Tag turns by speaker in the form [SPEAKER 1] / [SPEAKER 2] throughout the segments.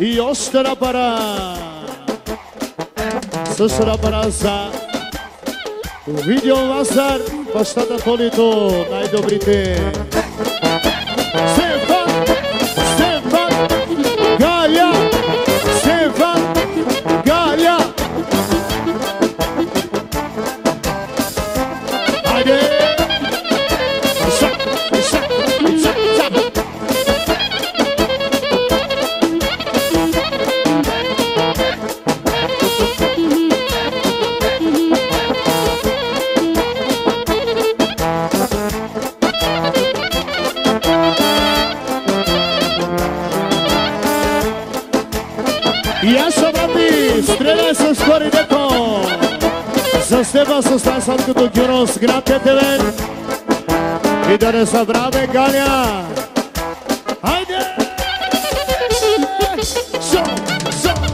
[SPEAKER 1] i ostara para. Sosra braza Vidio Vazar Pa šta da to li to Najdobrite Najdobrite И аз съм Анди, стреляй с скори дето. За Стефан с Тайсан като герой с град Тетевен. И да не забравяме Галя. Хайде! Шо, шо,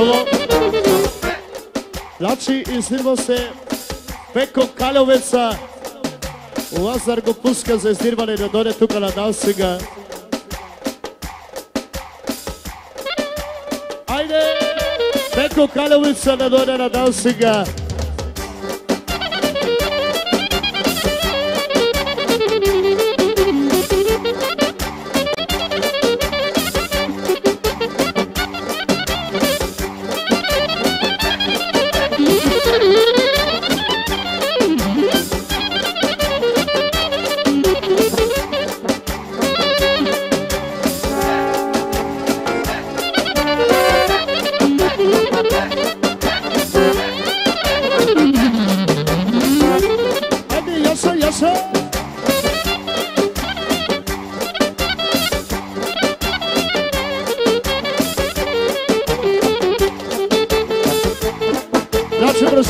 [SPEAKER 1] Соло. Значи издирва се Пеко Калевеца. Лазар го пуска за издирване да дойде тук на нас сега. Айде! Пеко Калевеца да дойде на нас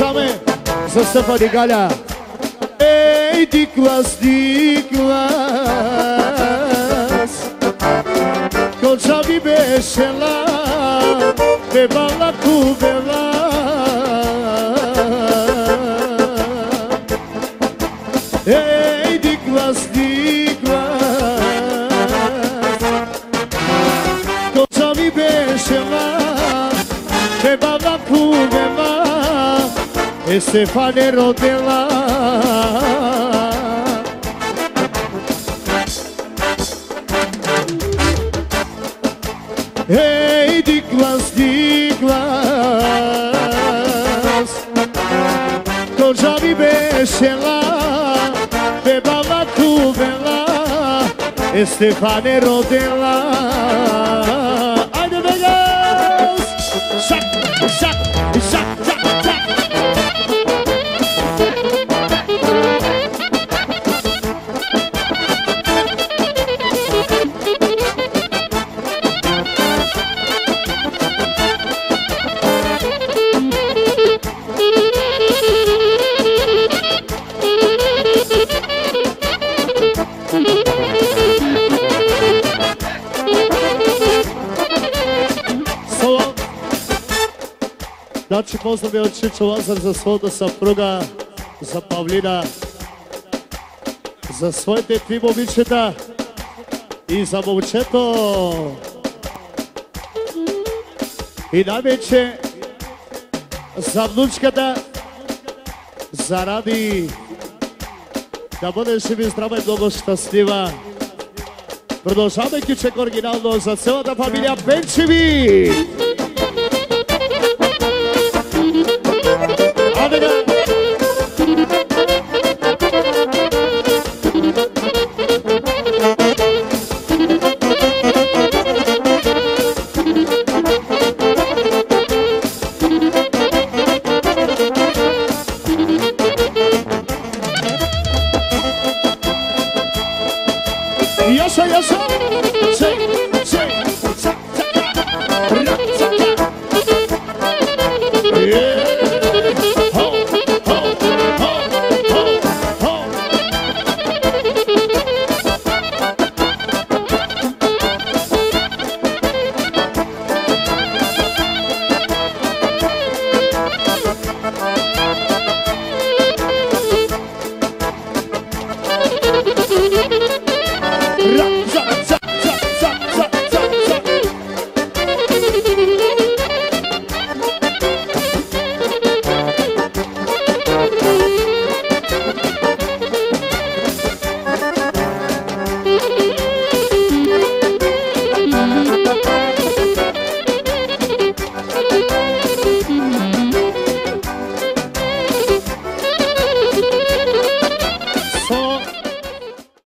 [SPEAKER 1] same Să se ei, galea Ej, diklas, diklas Koča mi bešela Bebala ku bela ese farero de la Hey Diklas já Koca mi lá, Ve baba tuvela Este farero de ai de Vegas sac, şak Значи поздрави от Чичо Лазар за своята съпруга, за Павлина, за своите три момичета и за момчето. И най-вече за внучката, заради да бъдеш жив и здрава и много щастлива. Продължавайки чек оригинално за цялата фамилия Пенчеви.